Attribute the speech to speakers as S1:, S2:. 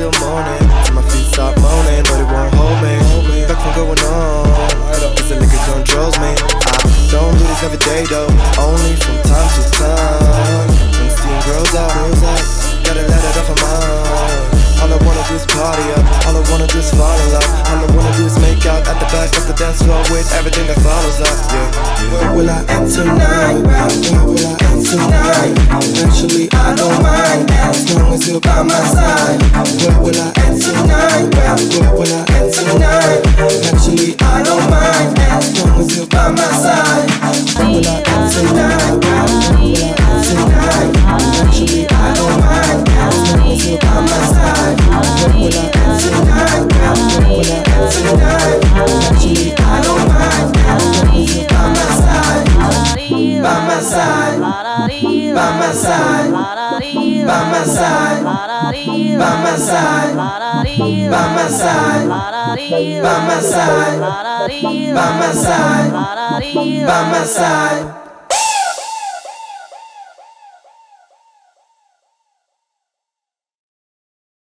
S1: till morning, till my feet start moaning, but it won't hold me. This every day though, only from time to time. When steam grows up, gotta let it off my mind. All I wanna do is party up, all I wanna do is fall in love. All I wanna do is make out at the back of the dance floor with everything that follows up. Yeah. Where will I end tonight? Where will I end tonight? Actually, I don't mind as long as you're by my side. Where will I end tonight? Where will By my side. By my side.